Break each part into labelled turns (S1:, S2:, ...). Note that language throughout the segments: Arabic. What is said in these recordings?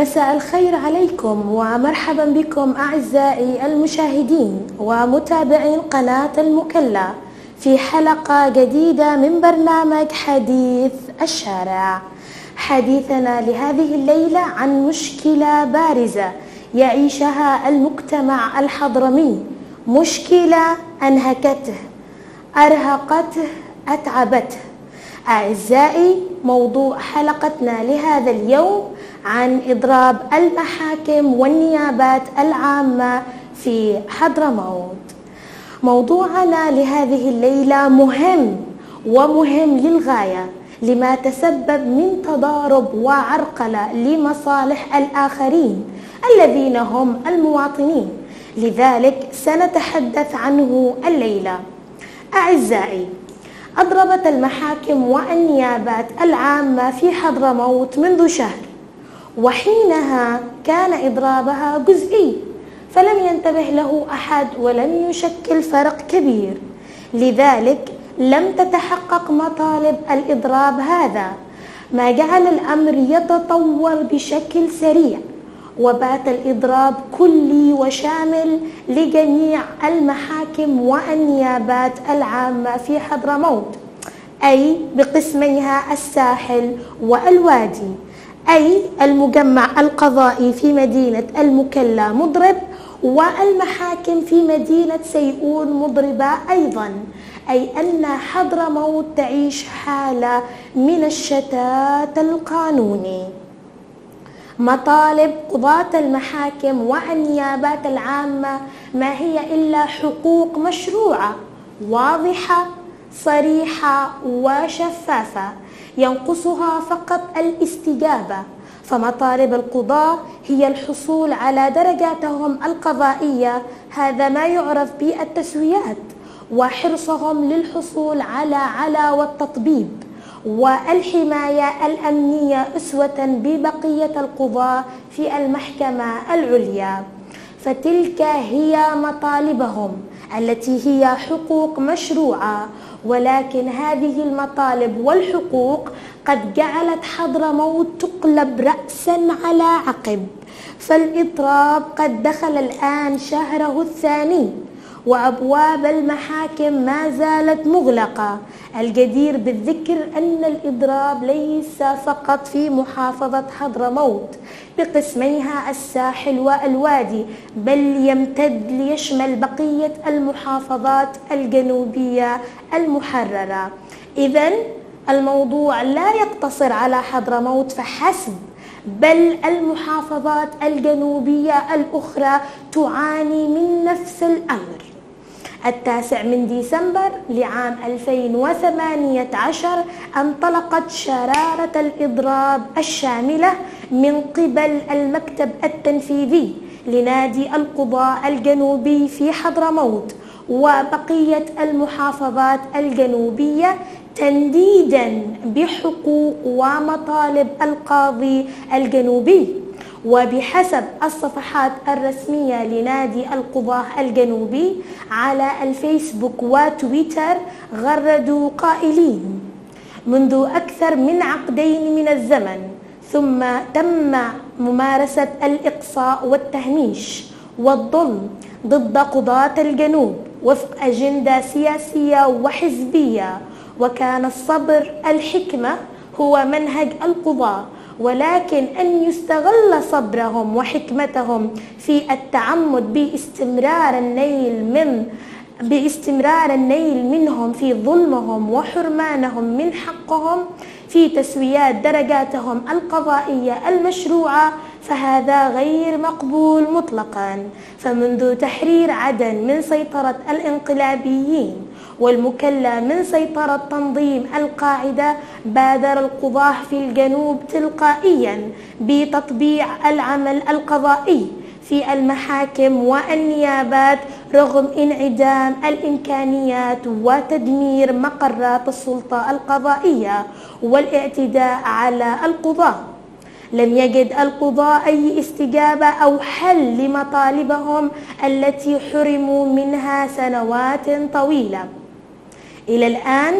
S1: مساء الخير عليكم ومرحبا بكم أعزائي المشاهدين ومتابعين قناة المكلا في حلقة جديدة من برنامج حديث الشارع. حديثنا لهذه الليلة عن مشكلة بارزة يعيشها المجتمع الحضرمي. مشكلة أنهكته أرهقته أتعبته. أعزائي موضوع حلقتنا لهذا اليوم عن إضراب المحاكم والنيابات العامة في حضرموت. موضوعنا لهذه الليلة مهم ومهم للغاية لما تسبب من تضارب وعرقلة لمصالح الآخرين الذين هم المواطنين. لذلك سنتحدث عنه الليلة. أعزائي أضربت المحاكم والنيابات العامة في حضرموت منذ شهر. وحينها كان إضرابها جزئي فلم ينتبه له أحد ولم يشكل فرق كبير. لذلك لم تتحقق مطالب الإضراب هذا ما جعل الأمر يتطور بشكل سريع وبات الإضراب كلي وشامل لجميع المحاكم والنيابات العامة في حضرموت أي بقسميها الساحل والوادي. أي المجمع القضائي في مدينة المكلا مضرب والمحاكم في مدينة سيئون مضربة أيضا أي أن حضرموت تعيش حالة من الشتات القانوني. مطالب قضاة المحاكم والنيابات العامة ما هي إلا حقوق مشروعة واضحة صريحة وشفافة. ينقصها فقط الاستجابة فمطالب القضاة هي الحصول على درجاتهم القضائية. هذا ما يعرف بالتسويات وحرصهم للحصول على على والتطبيب والحماية الأمنية أسوة ببقية القضاة في المحكمة العليا. فتلك هي مطالبهم. التي هي حقوق مشروعة. ولكن هذه المطالب والحقوق قد جعلت حضرموت تقلب رأسا على عقب. فالإضراب قد دخل الآن شهره الثاني. وأبواب المحاكم ما زالت مغلقة. الجدير بالذكر أن الإضراب ليس فقط في محافظة حضرموت بقسميها الساحل والوادي بل يمتد ليشمل بقية المحافظات الجنوبية المحررة. إذا الموضوع لا يقتصر على حضرموت فحسب بل المحافظات الجنوبية الأخرى تعاني من نفس الأمر. التاسع من ديسمبر لعام 2018 انطلقت شرارة الإضراب الشاملة من قبل المكتب التنفيذي لنادي القضاء الجنوبي في حضرموت وبقية المحافظات الجنوبية تنديدا بحقوق ومطالب القاضي الجنوبي. وبحسب الصفحات الرسمية لنادي القضاة الجنوبي على الفيسبوك وتويتر غردوا قائلين منذ أكثر من عقدين من الزمن ثم تم ممارسة الإقصاء والتهميش والظلم ضد قضاة الجنوب وفق أجندة سياسية وحزبية وكان الصبر الحكمة هو منهج القضاة ولكن أن يستغل صبرهم وحكمتهم في التعمد باستمرار النيل من باستمرار النيل منهم في ظلمهم وحرمانهم من حقهم في تسويات درجاتهم القضائية المشروعة فهذا غير مقبول مطلقا. فمنذ تحرير عدن من سيطرة الإنقلابيين والمكلى من سيطرة تنظيم القاعدة بادر القضاة في الجنوب تلقائيا بتطبيع العمل القضائي في المحاكم والنيابات رغم انعدام الإمكانيات وتدمير مقرات السلطة القضائية والاعتداء على القضاة. لم يجد القضاء أي استجابة أو حل لمطالبهم التي حرموا منها سنوات طويلة. إلى الآن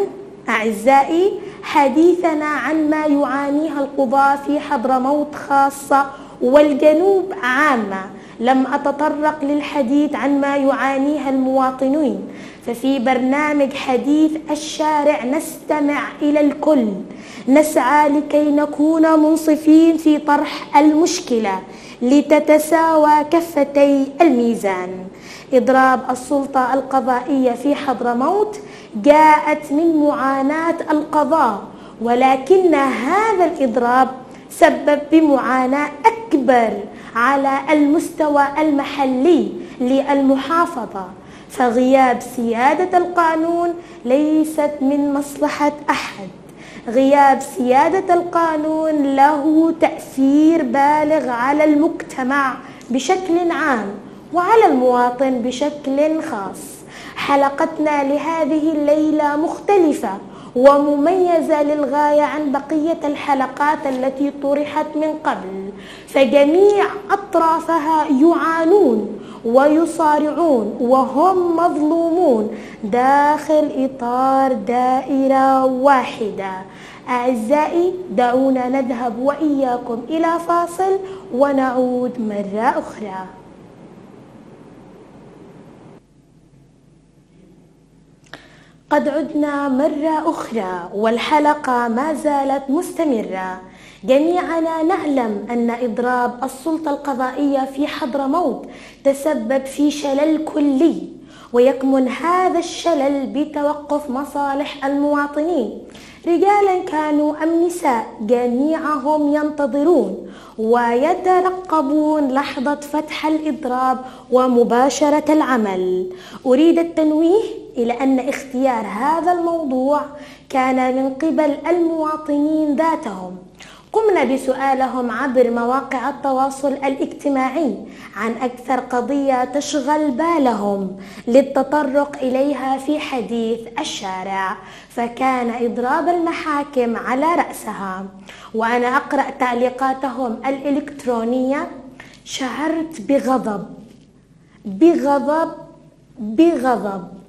S1: أعزائي حديثنا عن ما يعانيها القضاة في حضرموت خاصة والجنوب عامة. لم أتطرق للحديث عن ما يعانيه المواطنين. ففي برنامج حديث الشارع نستمع إلى الكل. نسعى لكي نكون منصفين في طرح المشكلة لتتساوى كفتي الميزان. إضراب السلطة القضائية في حضرموت جاءت من معاناة القضاء ولكن هذا الإضراب سبب بمعاناة أكبر على المستوى المحلي للمحافظة. فغياب سيادة القانون ليست من مصلحة أحد. غياب سيادة القانون له تأثير بالغ على المجتمع بشكل عام وعلى المواطن بشكل خاص. حلقتنا لهذه الليلة مختلفة ومميزة للغاية عن بقية الحلقات التي طرحت من قبل. فجميع أطرافها يعانون ويصارعون وهم مظلومون داخل إطار دائرة واحدة. أعزائي دعونا نذهب وإياكم إلى فاصل ونعود مرة أخرى. قد عدنا مرة أخرى والحلقة ما زالت مستمرة. جميعنا نعلم أن إضراب السلطة القضائية في حضرموت تسبب في شلل كلي ويكمن هذا الشلل بتوقف مصالح المواطنين. رجالا كانوا أم نساء جميعهم ينتظرون ويترقبون لحظة فتح الإضراب ومباشرة العمل. أريد التنويه إلى أن اختيار هذا الموضوع كان من قبل المواطنين ذاتهم. قمنا بسؤالهم عبر مواقع التواصل الاجتماعي عن أكثر قضية تشغل بالهم للتطرق إليها في حديث الشارع فكان إضراب المحاكم على رأسها. وأنا أقرأ تعليقاتهم الإلكترونية شعرت بغضب بغضب بغضب.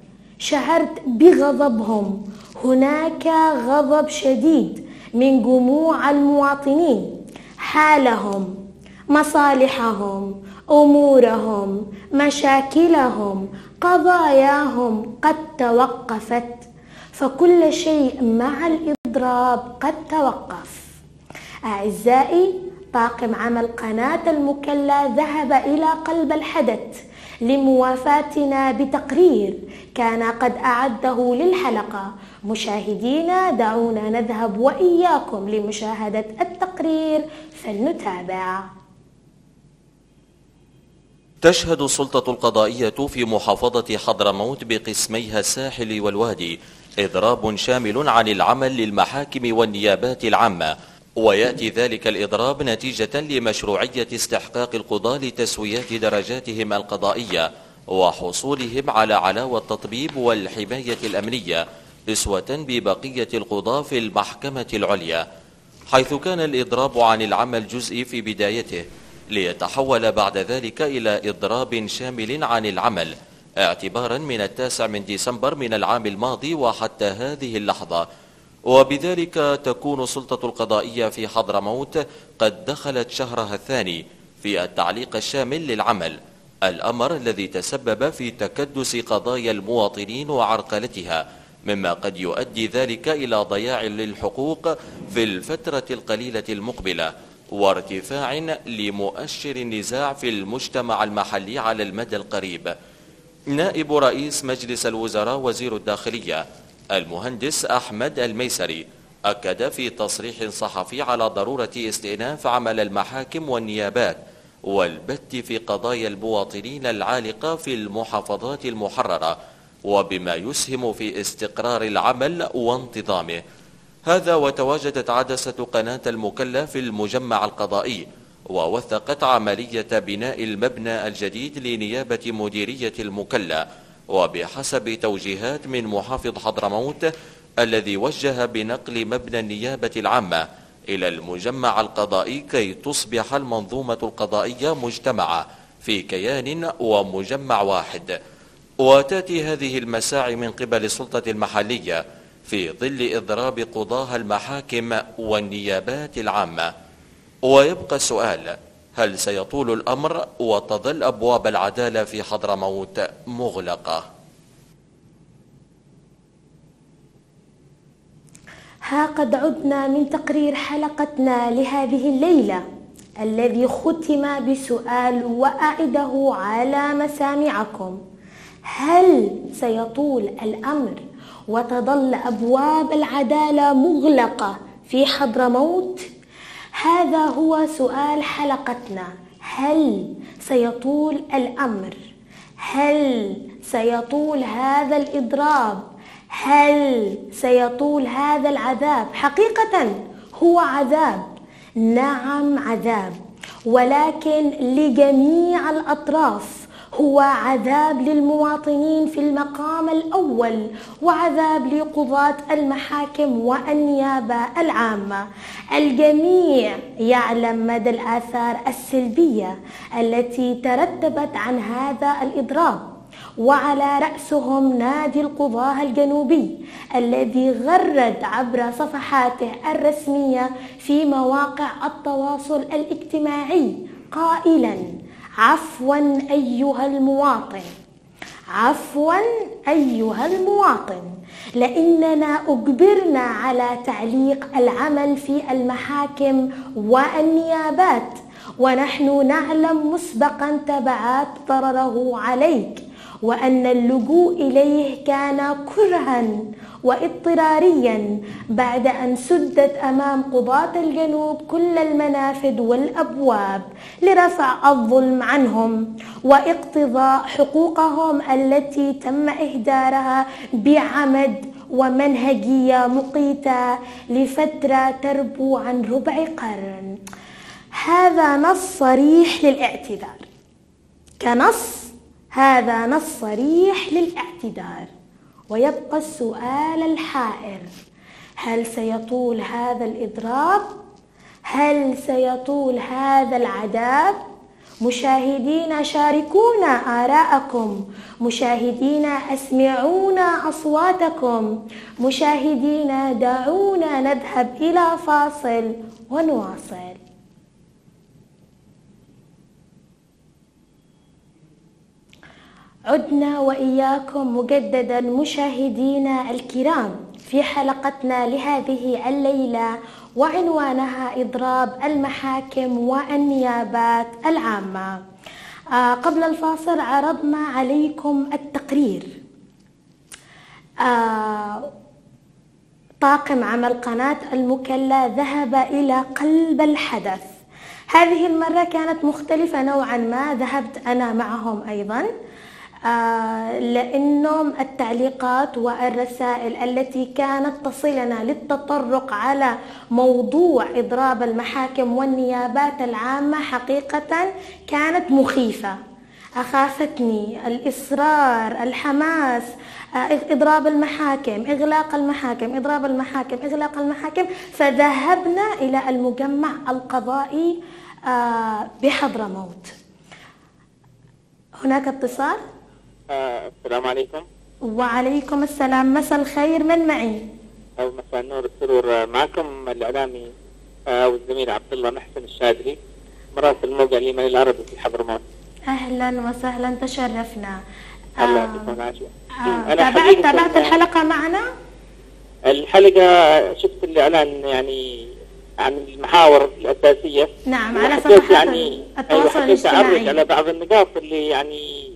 S1: شعرت بغضبهم. هناك غضب شديد من جموع المواطنين. حالهم مصالحهم أمورهم مشاكلهم قضاياهم قد توقفت. فكل شيء مع الإضراب قد توقف. أعزائي طاقم عمل قناة المكلا ذهب إلى قلب الحدث. لموافاتنا بتقرير كان قد أعده للحلقة. مشاهدينا دعونا نذهب وإياكم لمشاهدة التقرير فلنتابع.
S2: تشهد السلطة القضائية في محافظة حضرموت بقسميها الساحل والوادي إضراب شامل عن العمل للمحاكم والنيابات العامة. ويأتي ذلك الإضراب نتيجة لمشروعية استحقاق القضاة لتسويات درجاتهم القضائية وحصولهم على علاوة التطبيب والحماية الأمنية إسوة ببقية القضاة في المحكمة العليا حيث كان الإضراب عن العمل الجزئي في بدايته ليتحول بعد ذلك إلى إضراب شامل عن العمل اعتبارا من التاسع من ديسمبر من العام الماضي وحتى هذه اللحظة وبذلك تكون السلطة القضائية في حضرموت قد دخلت شهرها الثاني في التعليق الشامل للعمل الأمر الذي تسبب في تكدس قضايا المواطنين وعرقلتها مما قد يؤدي ذلك إلى ضياع للحقوق في الفترة القليلة المقبلة وارتفاع لمؤشر النزاع في المجتمع المحلي على المدى القريب. نائب رئيس مجلس الوزراء وزير الداخلية المهندس أحمد الميسري أكد في تصريح صحفي على ضرورة استئناف عمل المحاكم والنيابات والبت في قضايا المواطنين العالقة في المحافظات المحررة وبما يسهم في استقرار العمل وانتظامه. هذا وتواجدت عدسة قناة المكلا في المجمع القضائي ووثقت عملية بناء المبنى الجديد لنيابة مديرية المكلا وبحسب توجيهات من محافظ حضرموت الذي وجه بنقل مبنى النيابة العامة إلى المجمع القضائي كي تصبح المنظومة القضائية مجتمعة في كيان ومجمع واحد. وتأتي هذه المساعي من قبل السلطة المحلية في ظل إضراب قضاها المحاكم والنيابات العامة. ويبقى السؤال هل سيطول الأمر وتظل أبواب العدالة في حضرموت مغلقة؟
S1: ها قد عدنا من تقرير حلقتنا لهذه الليلة الذي ختم بسؤال وأعده على مسامعكم هل سيطول الأمر وتظل أبواب العدالة مغلقة في حضرموت؟ هذا هو سؤال حلقتنا هل سيطول الأمر؟ هل سيطول هذا الإضراب؟ هل سيطول هذا العذاب؟ حقيقة هو عذاب نعم عذاب ولكن لجميع الأطراف هو عذاب للمواطنين في المقام الأول وعذاب لقضاة المحاكم والنيابة العامة. الجميع يعلم مدى الآثار السلبية التي ترتبت عن هذا الإضراب وعلى رأسهم نادي القضاة الجنوبي الذي غرد عبر صفحاته الرسمية في مواقع التواصل الاجتماعي قائلا عفوا أيها المواطن. عفوا أيها المواطن. لأننا أجبرنا على تعليق العمل في المحاكم والنيابات ونحن نعلم مسبقا تبعات ضرره عليك وأن اللجوء إليه كان كرها واضطراريا بعد أن سدت أمام قضاة الجنوب كل المنافذ والأبواب لرفع الظلم عنهم واقتضاء حقوقهم التي تم إهدارها بعمد ومنهجية مقيتة لفترة تربو عن ربع قرن. هذا نص صريح للاعتذار. كنص هذا نص صريح للاعتذار. ويبقى السؤال الحائر هل سيطول هذا الإضراب؟ هل سيطول هذا العذاب؟ مشاهدينا شاركونا آراءكم مشاهدينا أسمعونا أصواتكم مشاهدينا دعونا نذهب إلى فاصل ونواصل عدنا وإياكم مجددا مشاهدينا الكرام في حلقتنا لهذه الليلة وعنوانها إضراب المحاكم والنيابات العامة. آه قبل الفاصل عرضنا عليكم التقرير. آه طاقم عمل قناة المكلا ذهب إلى قلب الحدث. هذه المرة كانت مختلفة نوعا ما ذهبت أنا معهم أيضا. لأنهم التعليقات والرسائل التي كانت تصلنا للتطرق على موضوع إضراب المحاكم والنيابات العامة حقيقة كانت مخيفة. أخافتني الإصرار الحماس آه، إضراب المحاكم إغلاق المحاكم إضراب المحاكم إغلاق المحاكم. فذهبنا إلى المجمع القضائي آه، بحضرموت. هناك اتصال؟
S3: السلام عليكم.
S1: وعليكم السلام. مساء الخير. من معي؟
S3: مساء النور. السرور معكم الإعلامي آه، والزميل عبد الله محسن الشاذلي مراسل موقع الإيمان العربي في حضرموت
S1: أهلا وسهلا. تشرفنا.
S3: الله يعطيكم العافية
S1: آه. تابعت تابعت الحلقة معنا؟
S3: الحلقة شفت الإعلان يعني عن المحاور الأساسية.
S1: نعم على صفحات
S3: يعني
S1: التواصل
S3: أيوة
S1: الاجتماعي.
S3: على بعض النقاط اللي يعني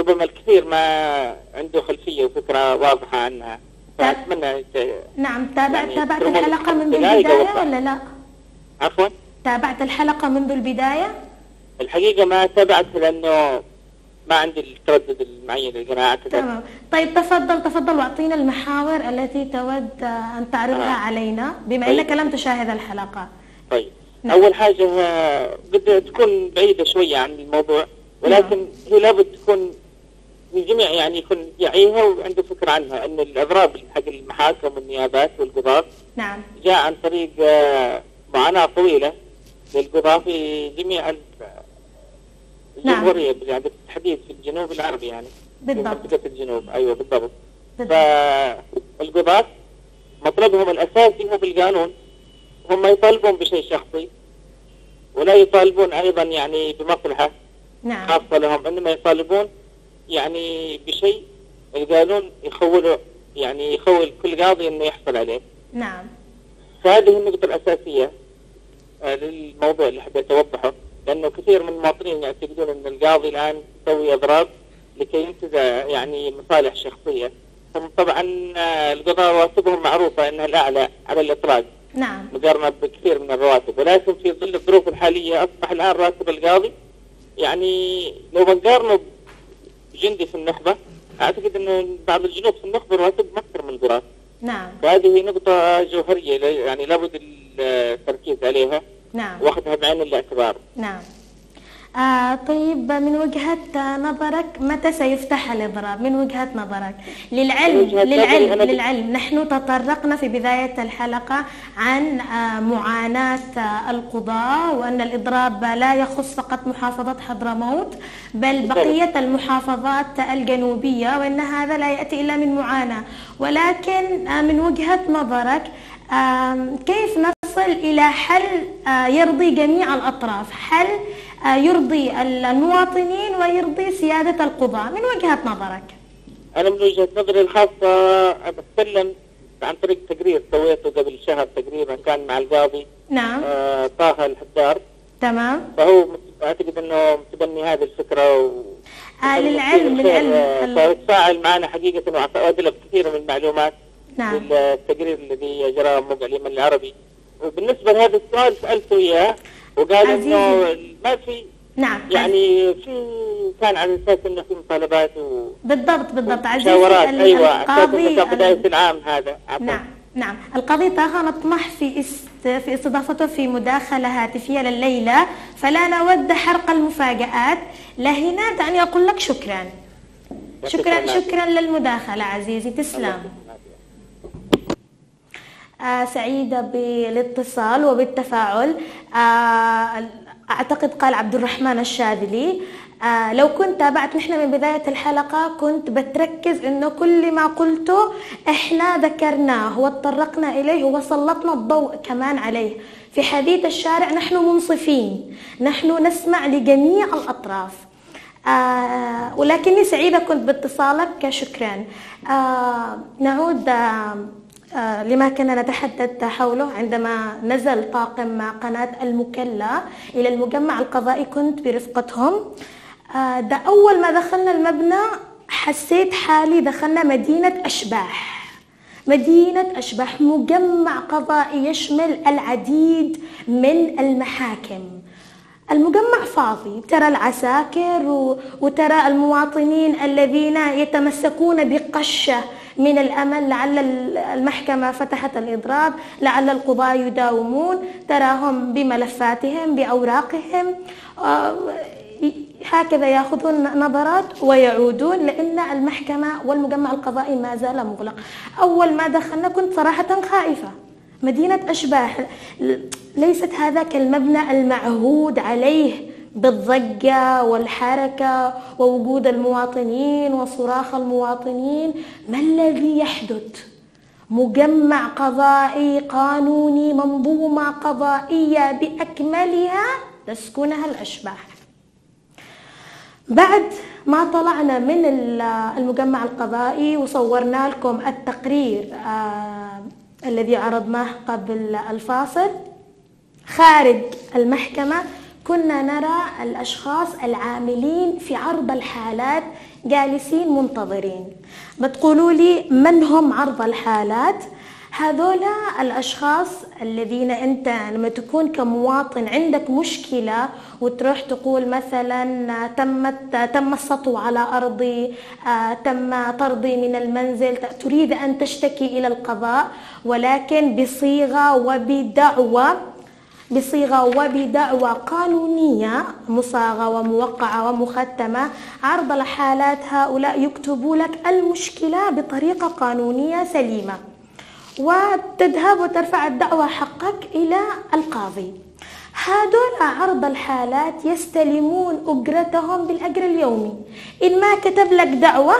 S3: ربما الكثير ما عنده خلفية وفكرة واضحة عنها فأتمنى
S1: نعم تابعت يعني تابعت الحلقة منذ البداية ولا لا؟
S3: عفوا
S1: تابعت الحلقة منذ البداية؟
S3: الحقيقة ما تابعت لأنه ما عندي التردد المعين للقناة
S1: تمام طيب تفضل تفضل واعطينا المحاور التي تود أن تعرضها آه. علينا بما طيب. أنك لم تشاهد الحلقة
S3: طيب نعم. أول حاجة قد تكون بعيدة شوية عن الموضوع ولكن نعم. هي لابد تكون الجميع يعني يكون يعيها وعنده فكرة عنها أن الأضراب حق المحاكم والنيابات والقضاة
S1: نعم.
S3: جاء عن طريق آه، معاناة طويلة للقضاة في جميع الجمهورية نعم. يعني بالتحديد في الجنوب العربي يعني.
S1: بالضبط. في
S3: منطقة الجنوب. أيوة بالضبط, فالقضاة مطلبهم الأساسي هو بالقانون. هم يطالبون بشيء شخصي ولا يطالبون أيضا يعني بمصلحة
S1: نعم.
S3: خاصة لهم إنما يطالبون يعني بشيء يقالون يخولوا يعني يخول كل قاضي إنه يحصل عليه.
S1: نعم.
S3: فهذه النقطة الأساسية آه، للموضوع اللي حبيت أوضحه. لأنه كثير من المواطنين يعتقدون أن القاضي الآن يسوي أضراب لكي ينتزع يعني مصالح شخصية. طبعا آه، القضاء رواتبهم معروفة أنها الأعلى على الإطلاق.
S1: نعم.
S3: مقارنة بكثير من الرواتب. ولكن في ظل الظروف الحالية أصبح الآن راتب القاضي يعني لو بنقارنه بجندي في النخبة. أعتقد أنه بعض الجنود في النخبة رواتبهم أكثر من القضاة
S1: نعم.
S3: وهذه نقطة جوهرية لا- يعني لابد التركيز عليها.
S1: نعم.
S3: وأخذها بعين الاعتبار.
S1: نعم. آه طيب من وجهة نظرك متى سيفتح الإضراب من وجهة نظرك. للعلم للعلم للعلم. نحن تطرقنا في بداية الحلقة عن آه معاناة آه القضاة وأن الإضراب لا يخص فقط محافظة حضرموت بل بقية المحافظات الجنوبية وأن هذا لا يأتي إلا من معاناة. ولكن آه من وجهة نظرك كيف نصل إلى حل آه، يرضي جميع الأطراف؟ حل يرضي المواطنين ويرضي سيادة القضاة من وجهة نظرك؟
S3: أنا من وجهة نظري الخاصة أتكلم عن طريق تقرير سويته قبل شهر تقريبا كان مع القاضي
S1: نعم.
S3: آه، طه الحدار
S1: تمام.
S3: فهو أعتقد أنه متبني هذه الفكرة و
S1: آه، للعلم للعلم.
S3: فيتفاعل معنا حقيقة وأدلى بكثير من المعلومات
S1: نعم.
S3: التقرير الذي جراه موقع اليمن العربي. وبالنسبة لهذا السؤال سألته إياه وقال. إنه ما في.
S1: نعم
S3: يعني في كان على أساس إنه في مطالبات
S1: بالضبط بالضبط. عزيزي
S3: أيوه
S1: القاضي
S3: إنه بدايه
S1: ال-
S3: العام هذا. عفوا.
S1: نعم نعم. القاضي طه نطمح في است... في استضافته في مداخلة هاتفية لليلة فلا نود حرق المفاجآت. لهنا دعني أقول لك شكرا. شكرا. شكرا. للمداخلة عزيزي. تسلم. سعيدة بالاتصال وبالتفاعل. آه أعتقد قال عبد الرحمن الشاذلي. آه لو كنت تابعت نحن من بداية الحلقة كنت بتركز إنه كل ما قلته إحنا ذكرناه وتطرقنا إليه وسلطنا الضوء كمان عليه. في حديث الشارع نحن منصفين نحن نسمع لجميع الأطراف. آه ولكني سعيدة كنت باتصالك شكرا. آه نعود آه آه لما كنا نتحدث حوله عندما نزل طاقم قناة المكلا إلى المجمع القضائي كنت برفقتهم آه ده أول ما دخلنا المبنى حسيت حالي دخلنا مدينة أشباح مدينة أشباح مجمع قضائي يشمل العديد من المحاكم المجمع فاضي ترى العساكر. وترى المواطنين الذين يتمسكون بقشة من الأمل لعل المحكمة فتحت الإضراب لعل القضاة يداومون تراهم بملفاتهم بأوراقهم آه، هكذا يأخذون نظرات ويعودون لأن المحكمة والمجمع القضائي ما زال مغلق. أول ما دخلنا كنت صراحة خائفه. مدينة أشباح ليست هذاك المبنى المعهود عليه بالضجة والحركة ووجود المواطنين وصراخ المواطنين ما الذي يحدث؟ مجمع قضائي قانوني منظومة قضائية بأكملها تسكنها الأشباح بعد ما طلعنا من المجمع القضائي وصورنا لكم التقرير آه الذي عرضناه قبل الفاصل خارج المحكمة كنا نرى الأشخاص العاملين في عرض الحالات جالسين منتظرين. بتقولوا لي من هم عرض الحالات؟ هذولا الأشخاص الذين أنت لما تكون كمواطن عندك مشكلة وتروح تقول مثلا تمت تم السطو على أرضي تم طردي من المنزل تريد أن تشتكي إلى القضاء ولكن بصيغة وبدعوة بصيغة وبدعوى قانونية مصاغة وموقعة ومختمة. عرض الحالات هؤلاء يكتبوا لك المشكلة بطريقة قانونية سليمة. وتذهب وترفع الدعوى حقك إلى القاضي. هذول عرض الحالات يستلمون أجرتهم بالأجر اليومي. إن ما كتب لك دعوة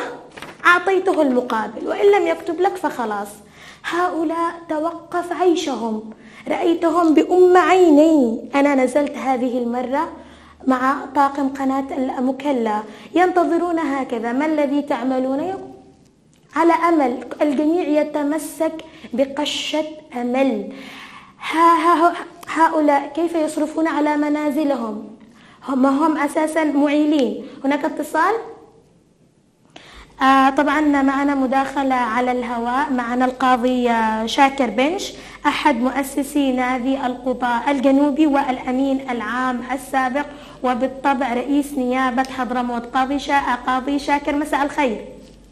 S1: أعطيته المقابل وإن لم يكتب لك فخلاص. هؤلاء توقف عيشهم. رأيتهم بأم عيني. أنا نزلت هذه المرة مع طاقم قناة المكلا. ينتظرون هكذا. ما الذي تعملون على أمل. الجميع يتمسك بقشة أمل. ها ها هؤلاء كيف يصرفون على منازلهم؟ هم هم أساسا معيلين هناك اتصال؟ آه طبعا معنا مداخلة على الهواء معنا القاضي شاكر بنش أحد مؤسسي نادي القضاء الجنوبي والأمين العام السابق وبالطبع رئيس نيابة حضرموت قاضي شا... قاضي شاكر مساء الخير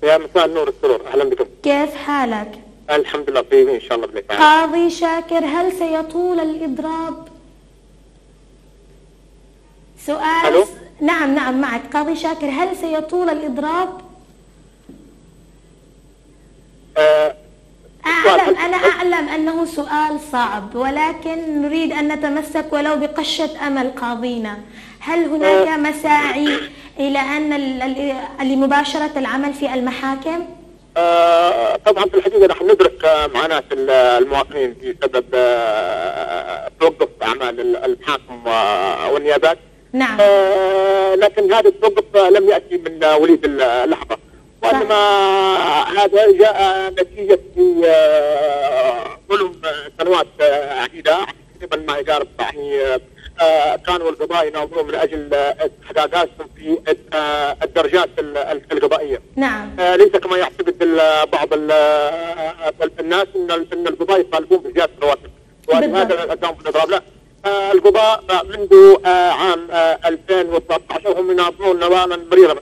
S4: يا مساء النور السرور أهلا بكم
S1: كيف حالك؟
S4: الحمد لله طيبين إن شاء الله بإذن
S1: قاضي شاكر هل سيطول الإضراب؟ سؤال
S4: ألو؟
S1: نعم نعم معك قاضي شاكر هل سيطول الإضراب؟
S4: آه
S1: أعلم أنا أعلم أنه سؤال صعب ولكن نريد أن نتمسك ولو بقشة أمل قاضينا. هل هناك مساعي إلى أن لمباشرة العمل في المحاكم؟
S4: آه طبعا في الحقيقة نحن ندرك آه، معاناة ال- المواطنين في سبب آه توقف أعمال ال- المحاكم والنيابات.
S1: نعم.
S4: آه لكن هذا التوقف آه، لم يأتي من آه، وليد اللحظة. وإنما هذا جاء نتيجة آه، ظلم آه، سنوات آه، عديدة. تقريبا ما يقارب يعني كانوا القضاء يناظرون من أجل آه، استحقاقاتهم في الدرجات ال- ال- القضائية.
S1: نعم.
S4: ليس كما يعتقد بعض ال- ال- الناس إن إن القضاء يطالبون بزيادة الرواتب. ولهذا قاموا بالاضراب لا آه، القضاء منذ عام آه، 2013 هم يناظرون نوالا مريره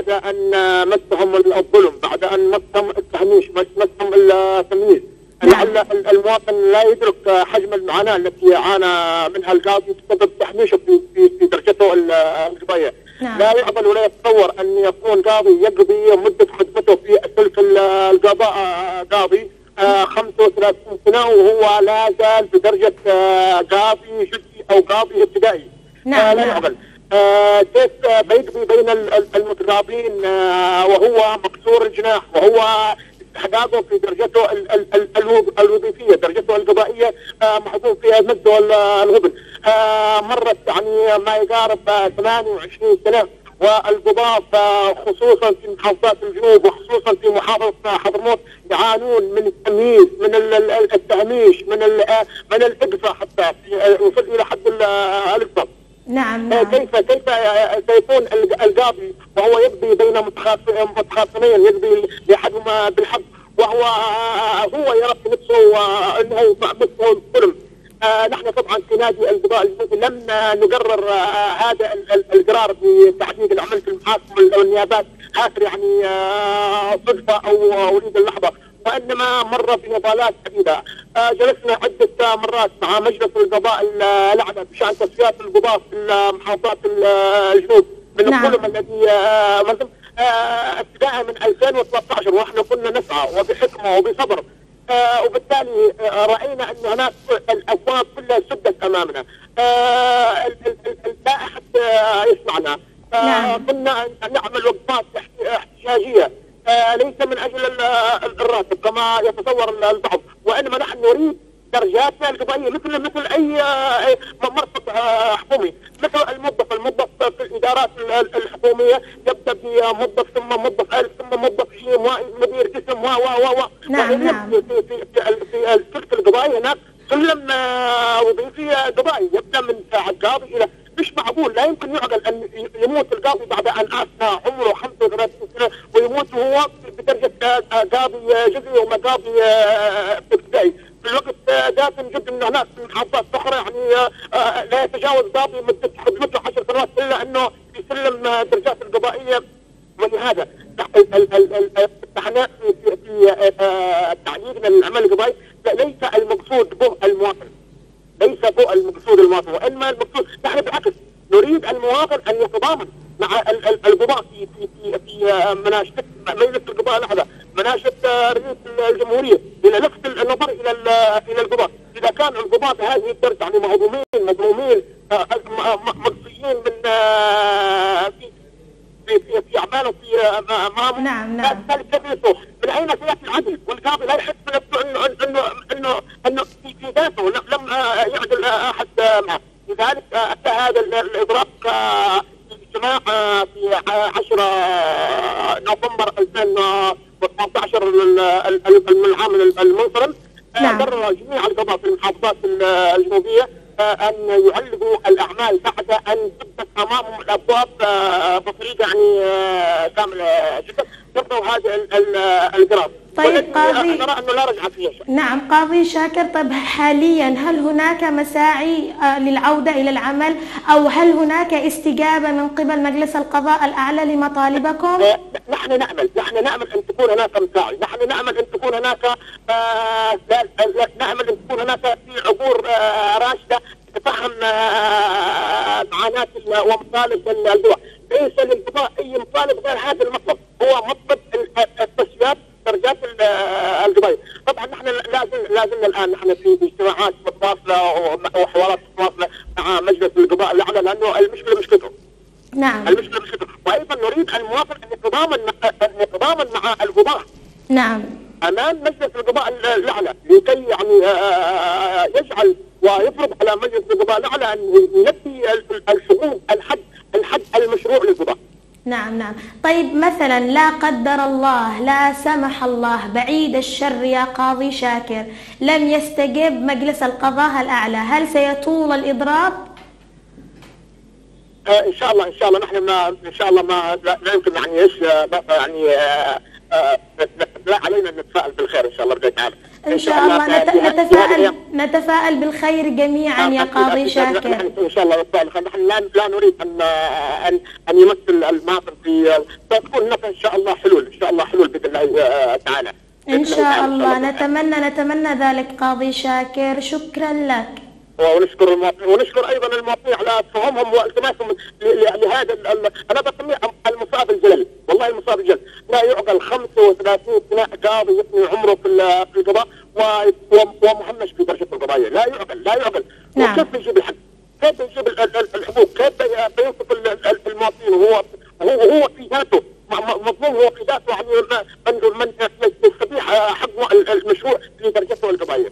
S4: بعد أن آه، مسهم الظلم بعد أن مسهم التهميش مس- مسهم التمييز
S1: نعم.
S4: لعل ال- المواطن لا يدرك آه، حجم المعاناة التي عانى منها القاضي بسبب تحميشه في في في درجته ال- القضائيه
S1: نعم.
S4: لا يعقل ولا يتصور أن يكون قاضي يقضي مدة خدمته في سلك ال- القضاء آه، قاضي آه، 35 سنة وهو لا زال بدرجة آه، قاضي جزئي أو قاضي ابتدائي
S1: نعم،
S4: آه، لا
S1: نعم.
S4: يعقل آه، كيف آه، بيقضي بين ال- ال- المترابين آه، وهو مكسور الجناح وهو استحقاقه في درجته ال- ال- ال- الوظ- الوظيفية درجته القضائية آه، محظوظ فيها المجد والغبن آه، مرت يعني ما يقارب آه، 28 سنة والقضاة خصوصا في محافظات الجنوب وخصوصا في محافظة حضرموت يعانون من التمييز من ال- ال- التهميش من من الإقصاء حتى وصل إلى حد ال- الإقصاء.
S1: نعم
S4: آه،
S1: نعم.
S4: كيف كيف آه، سيكون الق- القاضي وهو يقضي بين متخاص- متخاصمين يقضي لأحدهما بالحق وهو آه، هو يرى في نفسه آه، انه الظلم. آه، نحن طبعا في نادي القضاء لم آه، نقرر آه، هذا ال- ال- القرار بتحديد العمل في المحاكم والنيابات هكذا يعني آه، صدفة أو وليد اللحظة. وإنما مر بنضالات عديده آه، جلسنا عدة مرات مع مجلس القضاء الأعلى بشأن تصفيات القضاة في محافظات الجنوب من
S1: نعم.
S4: الظلم الذي آه، آه، ابتداء من 2013 ونحن كنا نسعى وبحكمة وبصبر آه، وبالتالي رأينا أن هناك الابواب كلها سدت ال- لا آه، يسمعنا
S1: نعم.
S4: كنا نعمل وقفات احت- احتجاجية آه، ليس من أجل ال- ال- الراتب كما يتصور البعض. وإنما نحن نريد درجاتنا القضائيه مثل مثل أي آه، مرصد آه، حكومي. مثل الموظف الموظف في الإدارات ال- ال- الحكومية يبدأ بموظف ثم موظف ألف ثم موظف جيم ومدير قسم و و و و
S1: نعم، نعم.
S4: في في في, السلك القضائي هناك سلم آه، وظيفي آه، قضائي. يبدأ من قاضي إلى مش معقول. لا يمكن يعقل أن يموت القاضي بعد أن افنى عمره 35 سنة ويموت وهو بدرجة آه، آه، قاضي آه، جزئي وما قاضي آه، ابتدائي في الوقت آه، ذات نجد ان هناك محافظات أخرى يعني آه، آه، لا يتجاوز قاضي مدة خدمته 10 سنوات إلا أنه يسلم آه، درجات القضائية. ولهذا ال- ال- ال- ال- نحن في آه، آه، تعييننا للعمل القضائي ليس المقصود به المواطن. ليس هو المقصود المواطن. وإنما المقصود نحن بالعكس نريد المواطن أن يتضامن مع ال- ال- القضاء في في في, في آه، مناشده مجلس القضاء. الاعلى مناشده آه، رئيس الجمهورية. إلى لفت النظر إلى ال- إلى القضاء. إذا كان القضاء بهذه الدرجة يعني مهضومين مظلومين آه، مقصيين من في في في, في اعماله في ما
S1: نعم، نعم.
S4: من اين سياتي العدل؟ والقاضي لا يحس بنفسه انه انه انه في في ذاته لم يعدل أحد معه لذلك أتى هذا الاضراب اجتماع في 10 نوفمبر 2018 من العام المنصرم
S1: نعم.
S4: قرر جميع القضاء في المحافظات الجنوبية أن يعلقوا الأعمال بعد أن تفتح امامهم الأبواب بطريقة يعني كاملة جدا. يرضوا هذه القرار
S1: طيب قاضي
S4: نرى أنه لا رجعه فيها
S1: نعم قاضي شاكر طيب حاليا هل هناك مساعي آه، للعودة إلى العمل؟ أو هل هناك استجابة من قبل مجلس القضاء الأعلى لمطالبكم؟
S4: نحن نأمل نحن نأمل أن تكون هناك مساعي. نحن نأمل أن تكون هناك آه، نأمل أن تكون هناك في عبور آه، راشدة تفهم معاناة ال- ومطالب الدواء ليس للقضاء أي مطالب غير هذا المطلب. هو مطلب ال- التسويات. درجات ال- القضايا طبعا نحن لا زلنا لا زلنا الآن نحن في اجتماعات متواصلة وحوارات متواصلة مع مجلس القضاء الأعلى لأنه المشكلة مشكلته
S1: نعم.
S4: المشكلة مشكلته وأيضا نريد المواطن ان يتضامن ان يتضامن مع القضاء.
S1: نعم.
S4: أمام مجلس القضاء الأعلى. لكي يعني آه، يجعل ويفرض على مجلس القضاء الأعلى أن ينفي ال- الحقوق الحد الحد المشروع للقضاء.
S1: نعم نعم طيب مثلا لا قدر الله لا سمح الله بعيد الشر يا قاضي شاكر لم يستجب مجلس القضاء الأعلى هل سيطول الإضراب؟
S4: آه، إن شاء الله إن شاء الله نحن ما إن شاء الله ما لا, يمكن يعني إيش آه، يعني آه، آه، لا- علينا ان نتفائل بالخير إن شاء الله بإذن تعالى.
S1: إن شاء الله نتفائل. نتفائل بالخير جميعا يا قاضي شاكر.
S4: إن شاء الله نتفائل نحن لا لا نريد ان ان أن يمثل المواطن في ستكون هناك إن شاء الله حلول. إن شاء الله حلول بإذن الله آه، تعالى.
S1: إن
S4: بإذن
S1: شاء الله.
S4: بإذن
S1: نتمنى نتمنى ذلك قاضي شاكر. شكرا لك.
S4: ونشكر المواطنين ونشكر أيضا المواطنين على فهمهم والتماسهم لهذا أنا بسميه المصاب الجلل والله المصاب الجلل لا يعقل 35 سنه قاضي يفني عمره في ال- في القضاء ومهمش في درجه القضائيه لا يعقل لا يعقل
S1: نعم.
S4: وكيف يجيب الحق؟ كيف يجيب ال- ال- ال- الحقوق؟ كيف ي- ينصف ال- ال- المواطنين وهو هو هو في ذاته مظلوم هو في ذاته يعني من من يستبيح ال- المشروع في درجته القضائيه.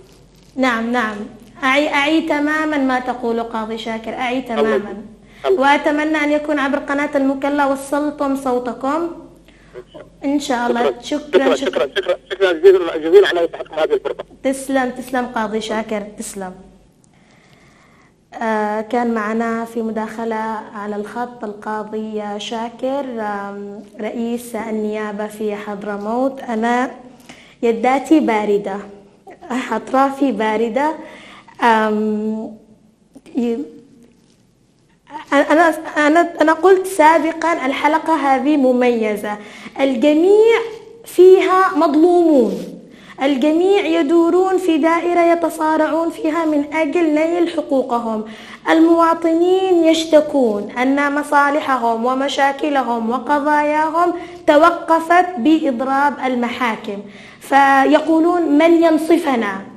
S1: نعم نعم أعي, أعي تماما ما تقول قاضي شاكر. أعي تماما. وأتمنى أن يكون عبر قناة المكلا وصلتم صوتكم. إن شاء الله. شكرا.
S4: شكرا شكرا شكرا. شكرا جزيلا جزيلا على اتاحتكم هذه الفرصة.
S1: تسلم تسلم قاضي شاكر. تسلم. آه كان معنا في مداخلة على الخط القاضي شاكر رئيس النيابة في حضرموت. أنا يداتي باردة أطرافي باردة. أنا أنا أنا قلت سابقا الحلقة هذه مميزة. الجميع فيها مظلومون. الجميع يدورون في دائرة يتصارعون فيها من أجل نيل حقوقهم. المواطنين يشتكون أن مصالحهم ومشاكلهم وقضاياهم توقفت بإضراب المحاكم. فيقولون من ينصفنا؟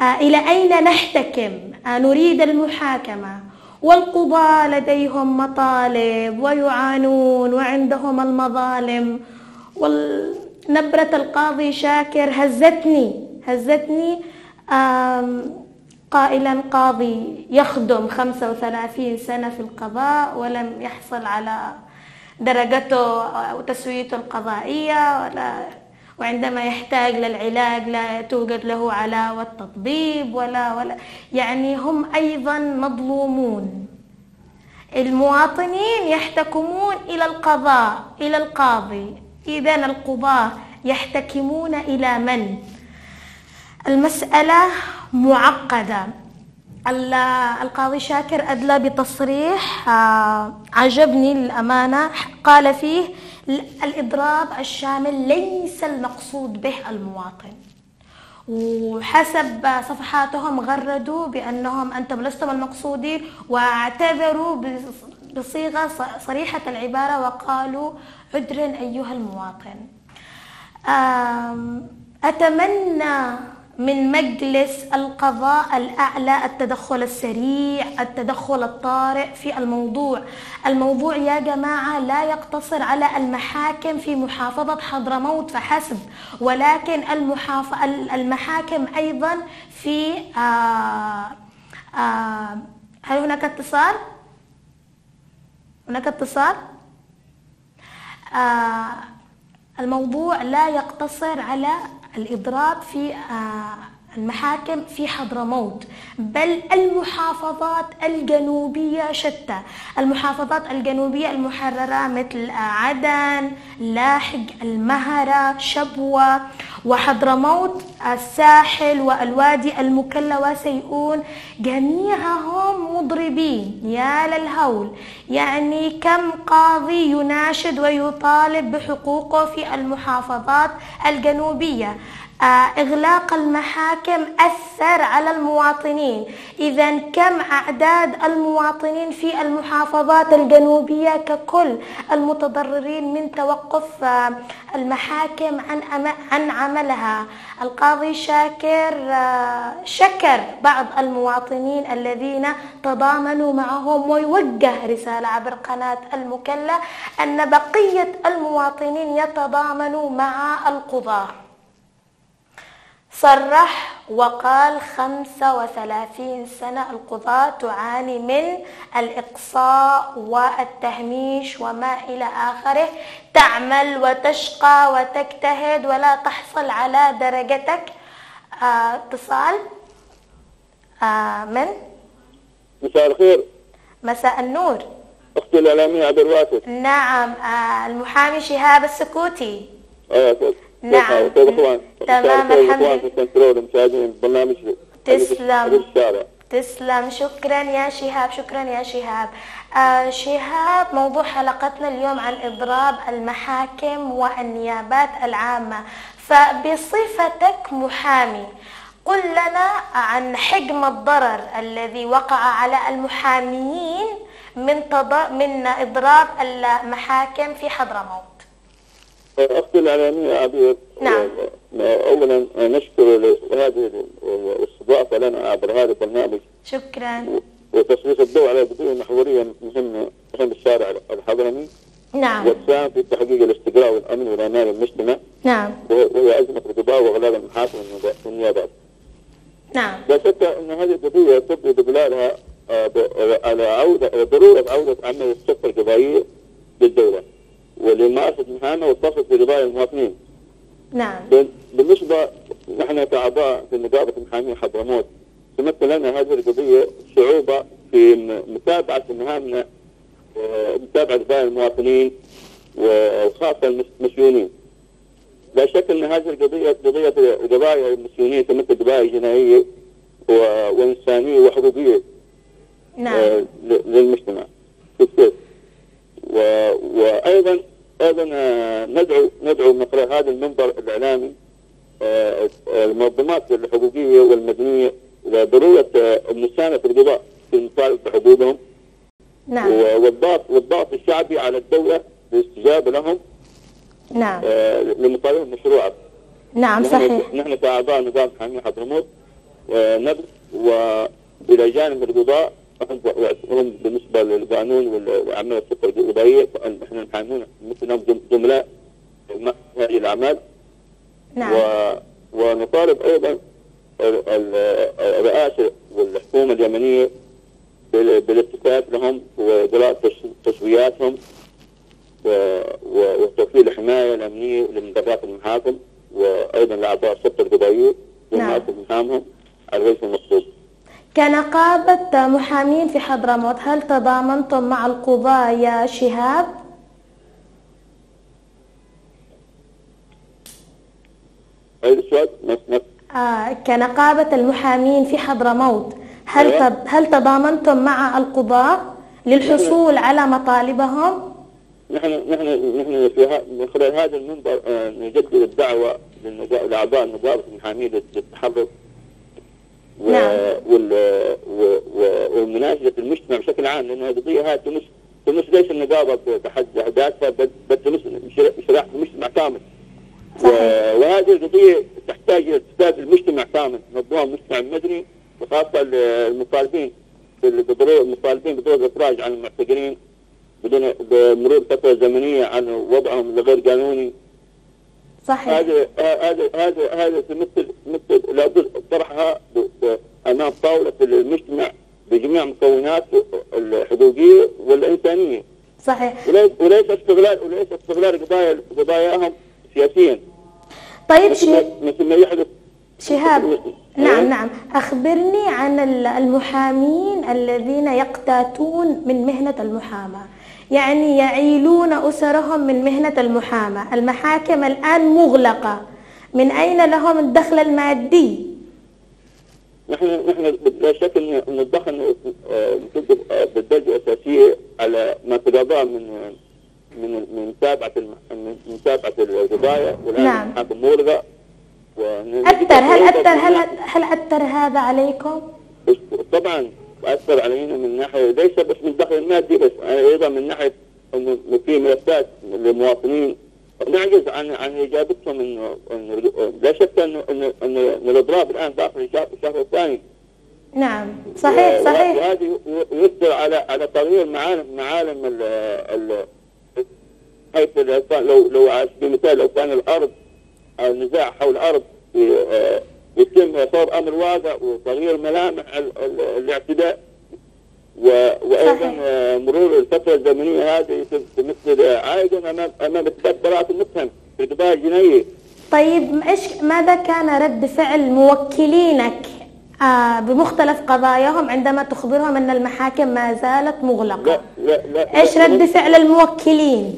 S1: إلى أين نحتكم؟ آه، نريد المحاكمة. والقضاة لديهم مطالب ويعانون وعندهم المظالم. ونبرة القاضي شاكر هزتني هزتني قائلا قاضي يخدم 35 سنة في القضاء ولم يحصل على درجته أو تسويته القضائية ولا وعندما يحتاج للعلاج لا توجد له علاوة تطبيب ولا ولا. يعني هم أيضا مظلومون. المواطنين يحتكمون إلى القضاء إلى القاضي. إذا القضاة يحتكمون إلى من؟ المسألة معقدة. ال- القاضي شاكر أدلى بتصريح آه، عجبني للأمانة قال فيه الإضراب الشامل ليس المقصود به المواطن. وحسب صفحاتهم غردوا بأنهم أنتم لستم المقصودين واعتذروا بص- بصيغة صريحة العبارة وقالوا عذرا أيها المواطن. أتمنى من مجلس القضاء الأعلى التدخل السريع التدخل الطارئ في الموضوع الموضوع يا جماعة لا يقتصر على المحاكم في محافظة حضرموت فحسب ولكن المحاف... المحاكم أيضا في آه آه هل هناك اتصال؟ هناك اتصال؟ آه الموضوع لا يقتصر على الإضراب في آه المحاكم في حضرموت بل المحافظات الجنوبية شتى. المحافظات الجنوبية المحررة مثل عدن لاحق المهرة شبوة. وحضرموت الساحل والوادي المكلا وسيئون. جميعهم مضربين. يا للهول. يعني كم قاضي يناشد ويطالب بحقوقه في المحافظات الجنوبية؟ إغلاق المحاكم أثر على المواطنين. إذا كم أعداد المواطنين في المحافظات الجنوبية ككل المتضررين من توقف آه، المحاكم عن عن عملها؟ القاضي شاكر آه، شكر بعض المواطنين الذين تضامنوا معهم ويوجه رسالة عبر قناة المكلا أن بقية المواطنين يتضامنوا مع القضاة صرح وقال 35 سنة القضاة تعاني من الإقصاء والتهميش وما إلى آخره. تعمل وتشقى وتجتهد ولا تحصل على درجتك. آه، اتصال. آه من؟
S5: مساء الخير.
S1: مساء النور.
S5: أختي الإعلامية عبد الواسط.
S1: نعم آه المحامي شهاب السكوتي.
S5: أيوه
S1: نعم. تمام الحمد لله تسلم. تسلم. شكرا يا شهاب شكرا يا شهاب. آه شهاب موضوع حلقتنا اليوم عن إضراب المحاكم والنيابات العامة. فبصفتك محامي قل لنا عن حجم الضرر الذي وقع على المحاميين من من إضراب المحاكم في حضرموت.
S5: أختي الاعلاميه عبير
S1: نعم.
S5: اولا نشكر هذه الاستضافه لنا عبر هذا البرنامج.
S1: شكرا.
S5: وتسليط الضوء على قضيه محوريه مهمه مهم الشارع الحضرمي.
S1: نعم.
S5: وتساهم في تحقيق الاستقرار والأمن والأمان للمجتمع
S1: نعم.
S5: وهي أزمة القضاء واغلاق المحاكم والنيابات
S1: نعم.
S5: لا شك أن هذه القضية تبدو ببلادها آه، على عوده ضرورة عودة عمل السلطه القضائيه للدولة. ولممارسة مهامه والتصف برضاء المواطنين.
S1: نعم.
S5: بالنسبة نحن كأعضاء في نقابة محامين حضرموت تمثل لنا هذه القضية صعوبة في متابعة مهامنا ومتابعة رضاء المواطنين وخاصة المسيونين. لا شك أن هذه القضية قضية قضايا المسيونين تمثل قضايا جنائية وإنسانية وحقوقية
S1: نعم. آه،
S5: للمجتمع. كيف وأيضا أيضا آه، ندعو ندعو من خلال هذا المنبر الإعلامي آه، المنظمات الحقوقية والمدنية لضروره آه، المساندة القضاء في المطالبه بحقوقهم
S1: نعم.
S5: والضغط والضغط الشعبي على الدولة بالاستجابه لهم.
S1: نعم.
S5: لمطالبه مشروعه
S1: نعم صحيح.
S5: نحن كأعضاء نظام حامي حضرموت نبذ والى جانب القضاء بالنسبة للقانون والاعمال السلطه القضائيه إحنا نحامون مثلهم زملاء هذه الأعمال
S1: نعم
S5: و... ونطالب أيضا الرئاسة والحكومة اليمنية بالاتفاق لهم واجراء تسوياتهم وتوفير الحماية الأمنية لمدرات المحاكم وأيضا لأعضاء السلطه القضائيه
S1: نعم.
S5: مهامهم على الوجه المطلوب.
S1: كنقابة محامين في حضرموت هل تضامنتم مع القضاة يا شهاب؟ آه كنقابة المحامين في حضرموت هل أيوة. هل تضامنتم مع القضاة للحصول على مطالبهم؟
S5: نحن نحن نحن في من خلال هذا المنبر آه، نجدد الدعوة لأعضاء نقابة المحامين للتحرك
S1: نعم.
S5: ومناشدة المجتمع بشكل عام لأن القضية هذه تمس تمس ليس النقابة بحد ذاتها بل تمس شرائح المجتمع كامل. و- وهذه القضية تحتاج إلى استفاده المجتمع كامل منظمه المجتمع المدني وخاصة المطالبين بالضروره المطالبين بضرورة الافراج عن المعتقلين بدون بمرور فتره زمنية عن وضعهم الغير قانوني
S1: صحيح.
S5: هذا هذا هذا هذا مثل مثل لابد طرحها أمام طاولة المجتمع بجميع مكوناته الحقوقية والإنسانية.
S1: صحيح.
S5: وليس استغلال وليس استغلال قضايا قضاياهم سياسيا.
S1: طيب
S5: مثل
S1: شي...
S5: ما- مثل ما يحدث
S1: شهاب نعم
S5: أيوة.
S1: نعم. أخبرني عن ال- المحامين الذين يقتاتون من مهنة المحاماة. يعني يعيلون أسرهم من مهنة المحاماة. المحاكم الآن مغلقة. من أين لهم الدخل المادي؟
S5: نحن نحن لا شك إن الدخل آه، بالدرجه الاساسيه على ما تقاضاه من من من متابعه من متابعه القضايا والآن
S1: نعم.
S5: المحاكم مغلقة.
S1: أثر هل أثر هل هل أثر هذا عليكم؟
S5: طبعا. اثر علينا من ناحية ليس بس من الدخل المادي بس أيضا من ناحية انه في ملفات للمواطنين. نعجز عن عن إجابتهم انه لا شك انه انه الإضراب الآن داخل الشهر الثاني.
S1: نعم صحيح صحيح.
S5: وهذا ي- يؤثر على على تغيير معالم معالم ال ال حيث لو لو على سبيل المثال لو كان الأرض النزاع حول الأرض ي- آه، يتم صوب أمر واقع وتغيير ملامح ال- ال- الاعتداء. و- وأيضا مرور الفترة الزمنية هذه يتم- تمثل عائدا امام أمام اثبات براءة المتهم في القضايا الجنائيه
S1: طيب إيش ماذا كان رد فعل موكلينك؟ آه بمختلف قضاياهم عندما تخبرهم أن المحاكم ما زالت مغلقة؟
S5: لا لا لا إيش
S1: رد فعل الموكلين؟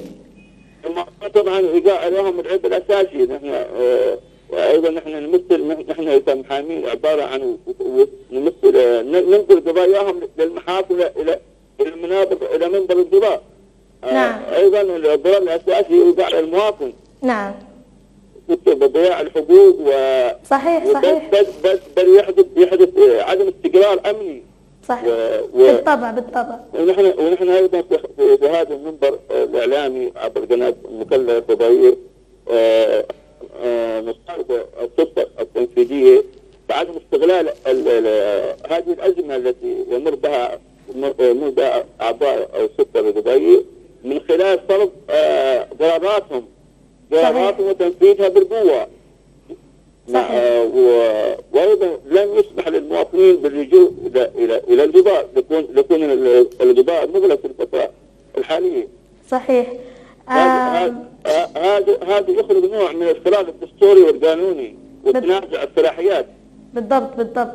S5: طبعا يقع لهم العبء الأساسي نحن آه، وأيضا نحن نمثل نحن كمحامين عبارة عن نمثل ننقل قضاياهم للمحاكم إلى إلى المنابر إلى منبر القضاء. آه،
S1: نعم.
S5: أيضا الضرر الأساسي يوقع على المواطن.
S1: نعم.
S5: بضياع الحقوق و
S1: صحيح صحيح.
S5: بل بل, بل يحدث يحدث آه، عدم استقرار أمني.
S1: صحيح.
S5: و- و-
S1: بالطبع بالطبع.
S5: ونحن ونحن أيضا في, هذا المنبر الإعلامي عبر قناة المكلفه الفضائيه آه، نطالب السلطه التنفيذية بعدم استغلال ال- ال- هذه الأزمة التي يمر بها يمر بها أعضاء السلطه الفضائيه من خلال فرض آه، قراراتهم. قراراتهم وتنفيذها
S1: بالقوة.
S5: آه، وأيضا لم يسمح للمواطنين باللجوء إلى إلى إلى القضاء لكون لكون ال- القضاء مغلق في الفترة الحالية.
S1: صحيح.
S5: هذا هذا- يخرج نوع من الخلال الدستوري والقانوني وتنازع الصلاحيات
S1: بالضبط بالضبط.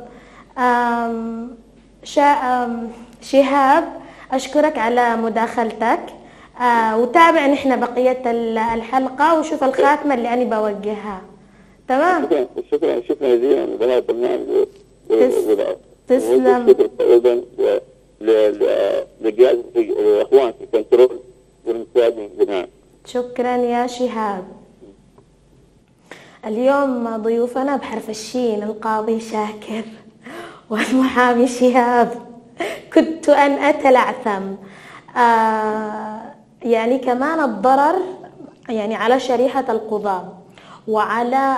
S1: آم شا آم شهاب أشكرك على مداخلتك. آه وتابع نحن بقية ال- الحلقة وشوف الخاتمة اللي أنا بوجهها. تمام؟
S5: شكرا شكرا شكرا جزيلا. لهذا البرنامج
S1: تسلم.
S5: وشكرا أيضا ل- ل- لقياده الاخوان في
S1: شكرا يا شهاب. اليوم ضيوفنا بحرف الشين القاضي شاكر والمحامي شهاب. كنت أن أتلعثم. آه يعني كمان الضرر يعني على شريحة القضاة وعلى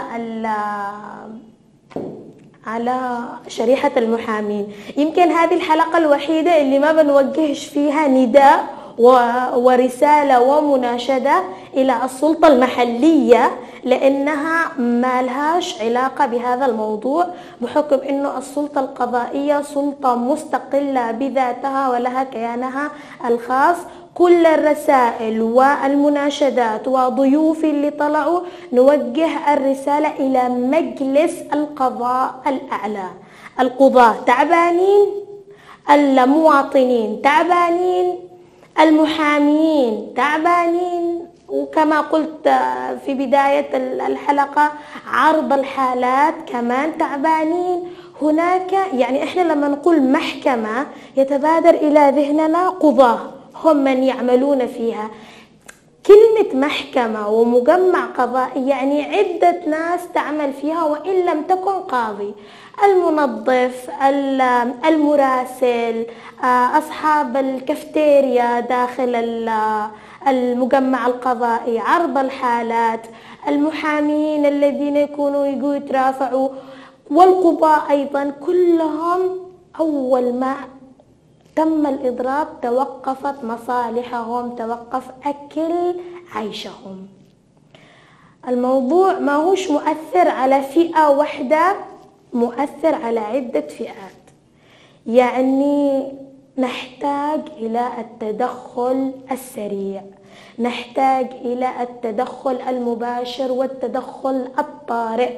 S1: على شريحة المحامين. يمكن هذه الحلقة الوحيدة اللي ما بنوجهش فيها نداء ورسالة ومناشدة إلى السلطة المحلية لأنها ما لهاش علاقة بهذا الموضوع بحكم أنه السلطة القضائية سلطة مستقلة بذاتها ولها كيانها الخاص. كل الرسائل والمناشدات وضيوفي اللي طلعوا نوجه الرسالة إلى مجلس القضاء الأعلى. القضاة تعبانين المواطنين تعبانين المحامين تعبانين. وكما قلت في بداية الحلقة عرض الحالات كمان تعبانين. هناك يعني إحنا لما نقول محكمة يتبادر إلى ذهننا قضاة هم من يعملون فيها. كلمة محكمة ومجمع قضائي يعني عدة ناس تعمل فيها وإن لم تكن قاضي. المنظف ال- المراسل آه، أصحاب الكافتيريا داخل ال- المجمع القضائي عرض الحالات المحامين الذين يكونوا يقولوا يترافعوا والقضاء أيضا كلهم أول ما تم الإضراب توقفت مصالحهم توقف أكل عيشهم. الموضوع ما هوش مؤثر على فئة واحدة مؤثر على عدة فئات. يعني نحتاج إلى التدخل السريع نحتاج إلى التدخل المباشر والتدخل الطارئ.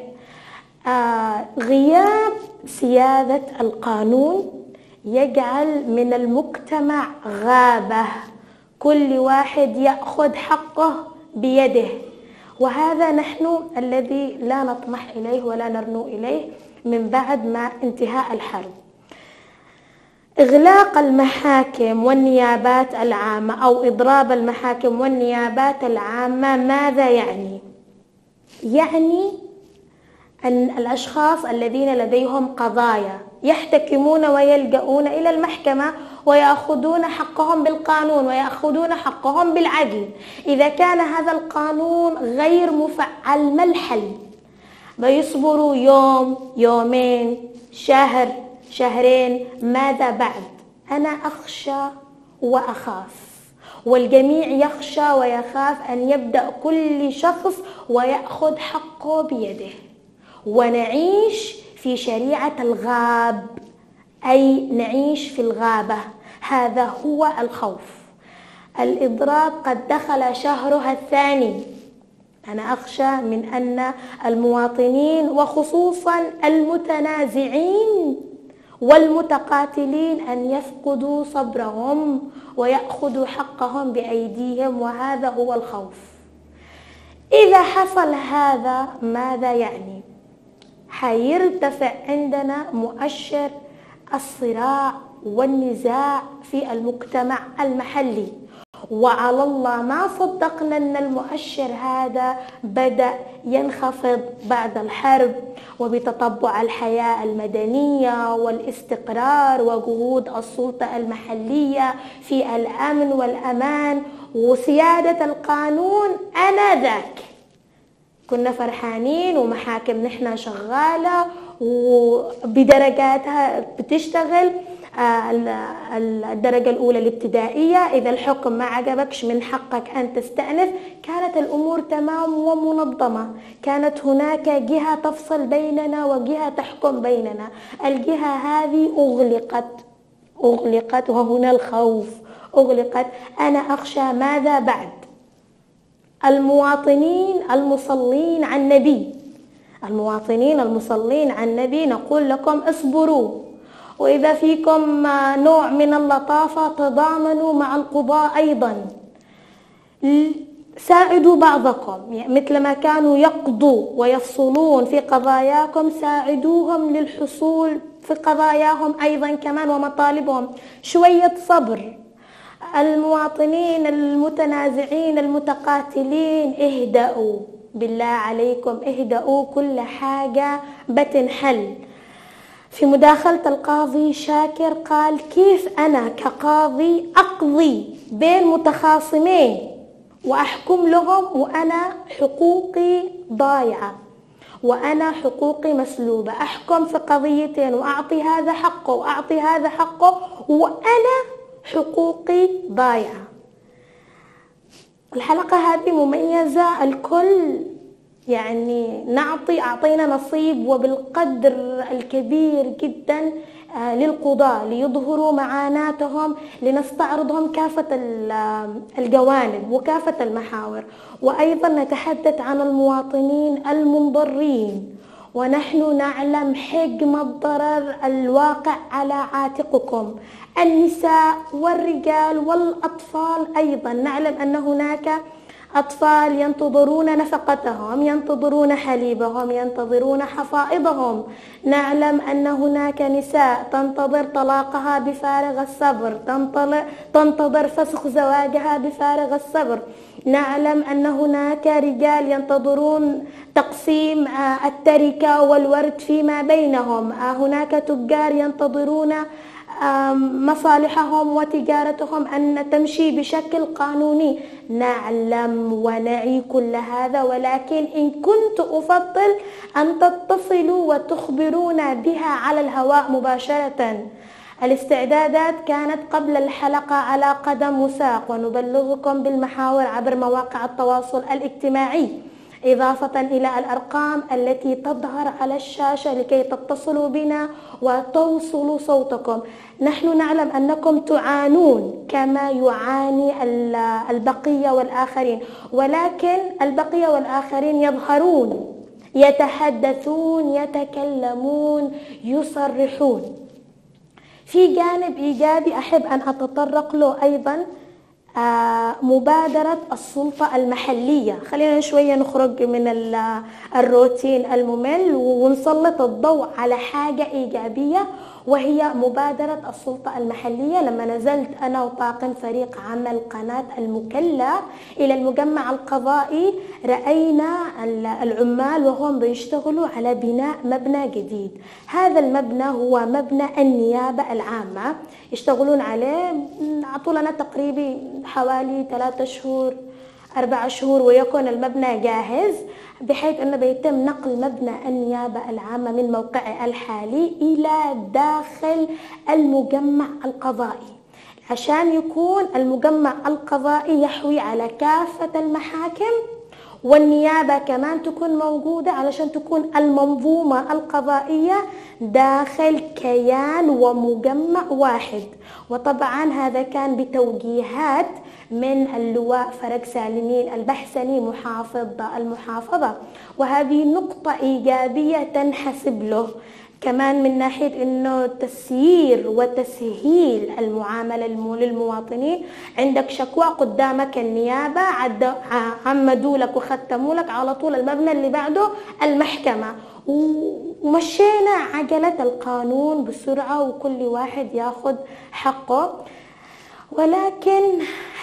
S1: آه غياب سيادة القانون يجعل من المجتمع غابة. كل واحد يأخذ حقه بيده. وهذا نحن الذي لا نطمح إليه ولا نرنو إليه من بعد ما انتهاء الحرب. إغلاق المحاكم والنيابات العامة أو إضراب المحاكم والنيابات العامة ماذا يعني؟ يعني أن الأشخاص الذين لديهم قضايا يحتكمون ويلجؤون إلى المحكمة ويأخذون حقهم بالقانون ويأخذون حقهم بالعدل. إذا كان هذا القانون غير مفعل ما الحل؟ بيصبروا يوم يومين شهر شهرين ماذا بعد؟ أنا أخشى وأخاف. والجميع يخشى ويخاف أن يبدأ كل شخص ويأخذ حقه بيده. ونعيش في شريعة الغاب أي نعيش في الغابة. هذا هو الخوف. الإضراب قد دخل شهرها الثاني. أنا أخشى من أن المواطنين وخصوصا المتنازعين والمتقاتلين أن يفقدوا صبرهم ويأخذوا حقهم بأيديهم وهذا هو الخوف. إذا حصل هذا ماذا يعني؟ حيرتفع عندنا مؤشر الصراع والنزاع في المجتمع المحلي. وعلى الله ما صدقنا أن المؤشر هذا بدأ ينخفض بعد الحرب وبتطبع الحياة المدنية والاستقرار وجهود السلطة المحلية في الأمن والأمان وسيادة القانون أنذاك. كنا فرحانين ومحاكم نحن شغالة وبدرجاتها بتشتغل آه، الدرجة الأولى الابتدائية. إذا الحكم ما عجبكش من حقك أن تستأنف كانت الأمور تمام ومنظمة. كانت هناك جهة تفصل بيننا وجهة تحكم بيننا. الجهة هذه أغلقت أغلقت وهنا الخوف أغلقت. أنا أخشى ماذا بعد؟ المواطنين المصلين على النبي المواطنين المصلين على النبي نقول لكم اصبروا. وإذا فيكم نوع من اللطافة تضامنوا مع القضاء أيضا. ساعدوا بعضكم. يعني مثل ما كانوا يقضوا ويفصلون في قضاياكم ساعدوهم للحصول في قضاياهم أيضا كمان ومطالبهم. شوية صبر. المواطنين المتنازعين المتقاتلين اهدأوا. بالله عليكم اهدأوا كل حاجة بتنحل. في مداخلة القاضي شاكر قال كيف أنا كقاضي أقضي بين متخاصمين وأحكم لهم وأنا حقوقي ضايعة وأنا حقوقي مسلوبة؟ أحكم في قضيتين وأعطي هذا حقه وأعطي هذا حقه وأنا حقوقي ضايعة. الحلقة هذه مميزة الكل يعني نعطي أعطينا نصيب وبالقدر الكبير جدا آه، للقضاة ليظهروا معاناتهم لنستعرضهم كافة الجوانب وكافة المحاور. وأيضا نتحدث عن المواطنين المنضرين. ونحن نعلم حجم الضرر الواقع على عاتقكم. النساء والرجال والأطفال أيضا نعلم أن هناك أطفال ينتظرون نفقتهم ينتظرون حليبهم ينتظرون حفائضهم. نعلم أن هناك نساء تنتظر طلاقها بفارغ الصبر تنتظر فسخ زواجها بفارغ الصبر. نعلم أن هناك رجال ينتظرون تقسيم آه، التركة والورد فيما بينهم. آه، هناك تجار ينتظرون مصالحهم وتجارتهم أن تمشي بشكل قانوني. نعلم ونعي كل هذا ولكن إن كنت أفضل أن تتصلوا وتخبرونا بها على الهواء مباشرة. الاستعدادات كانت قبل الحلقة على قدم وساق ونبلغكم بالمحاور عبر مواقع التواصل الاجتماعي. إضافة إلى الأرقام التي تظهر على الشاشة لكي تتصلوا بنا وتوصلوا صوتكم. نحن نعلم أنكم تعانون كما يعاني البقية والآخرين ولكن البقية والآخرين يظهرون يتحدثون يتكلمون يصرحون. في جانب إيجابي أحب أن أتطرق له أيضا آه، مبادرة السلطة المحلية. خلينا شوية نخرج من الروتين الممل ونسلط الضوء على حاجة إيجابية وهي مبادرة السلطة المحلية. لما نزلت أنا وطاقم فريق عمل قناة المكلا إلى المجمع القضائي رأينا العمال وهم بيشتغلوا على بناء مبنى جديد. هذا المبنى هو مبنى النيابة العامة. يشتغلون عليه أعطوا لنا تقريبا حوالي ثلاثة شهور. أربع شهور ويكون المبنى جاهز بحيث أنه بيتم نقل مبنى النيابة العامة من موقعه الحالي إلى داخل المجمع القضائي. عشان يكون المجمع القضائي يحوي على كافة المحاكم والنيابة كمان تكون موجودة علشان تكون المنظومة القضائية داخل كيان ومجمع واحد. وطبعا هذا كان بتوجيهات من اللواء فرج سالمين البحسني محافظ المحافظة. وهذه نقطة إيجابية تنحسب له. كمان من ناحية إنه تسيير وتسهيل المعاملة للمواطنين. عندك شكوى قدامك النيابة. عمدوا لك وختموا لك على طول المبنى اللي بعده المحكمة. ومشينا عجلة القانون بسرعة وكل واحد ياخذ حقه. ولكن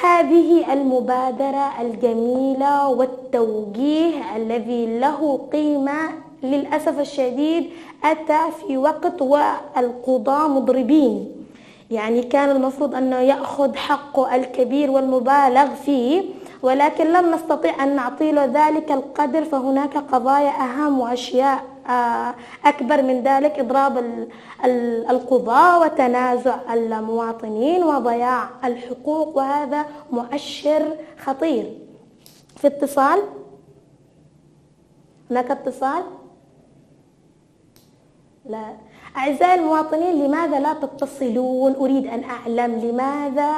S1: هذه المبادرة الجميلة والتوجيه الذي له قيمة للأسف الشديد أتى في وقت والقضاة مضربين. يعني كان المفروض أنه يأخذ حقه الكبير والمبالغ فيه ولكن لم نستطيع أن نعطي له ذلك القدر فهناك قضايا أهم وأشياء أكبر من ذلك إضراب القضاة وتنازع المواطنين وضياع الحقوق وهذا مؤشر خطير. في اتصال؟ هناك اتصال؟ لا. أعزائي المواطنين لماذا لا تتصلون؟ أريد أن أعلم لماذا.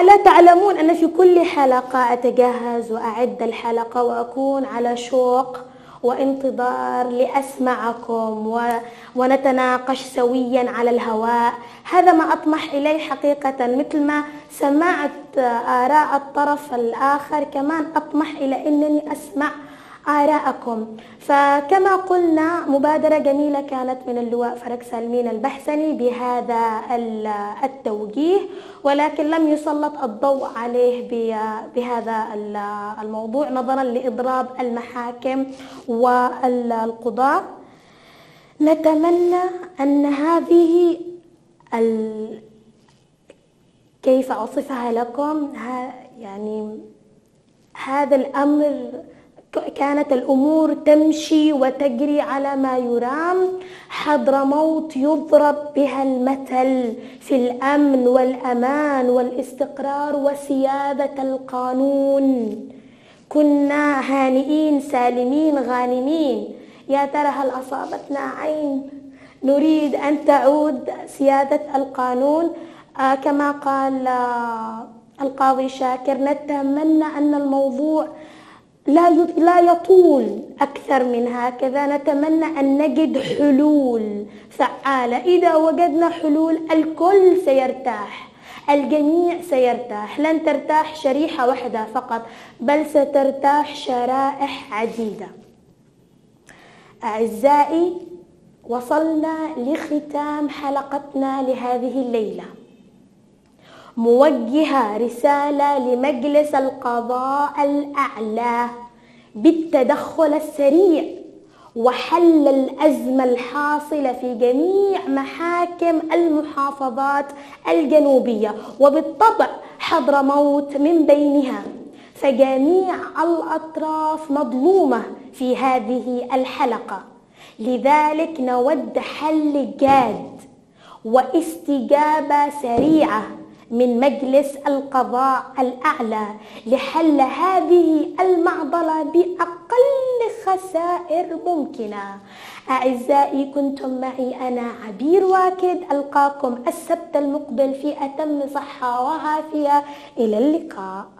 S1: ألا تعلمون أن في كل حلقة أتجهز وأعد الحلقة وأكون على شوق؟ وانتظار لأسمعكم ونتناقش سويا على الهواء. هذا ما أطمح إليه حقيقة مثل ما سمعت آراء الطرف الآخر. كمان أطمح إلى أنني أسمع آراءكم. فكما قلنا مبادرة جميلة كانت من اللواء فرج سالمين البحسني بهذا التوجيه ولكن لم يسلط الضوء عليه بهذا الموضوع نظرا لإضراب المحاكم والقضاء نتمنى أن هذه كيف أصفها لكم؟ يعني هذا الأمر كانت الأمور تمشي وتجري على ما يرام. حضرموت يضرب بها المثل في الأمن والأمان والاستقرار وسيادة القانون. كنا هانئين سالمين غانمين. يا ترى هل أصابتنا عين؟ نريد أن تعود سيادة القانون. آه كما قال آه القاضي شاكر نتمنى أن الموضوع لا لا يطول أكثر من هكذا. نتمنى أن نجد حلول. فعالة إذا وجدنا حلول الكل سيرتاح. الجميع سيرتاح. لن ترتاح شريحة واحدة فقط بل سترتاح شرائح عديدة. أعزائي وصلنا لختام حلقتنا لهذه الليلة. موجهة رسالة لمجلس القضاء الأعلى بالتدخل السريع وحل الأزمة الحاصلة في جميع محاكم المحافظات الجنوبية. وبالطبع حضرموت من بينها فجميع الأطراف مظلومة في هذه الحلقة. لذلك نود حل جاد واستجابة سريعة من مجلس القضاء الأعلى لحل هذه المعضلة بأقل خسائر ممكنة. أعزائي كنتم معي أنا عبير واكد ألقاكم السبت المقبل في أتم صحة وعافية. إلى اللقاء.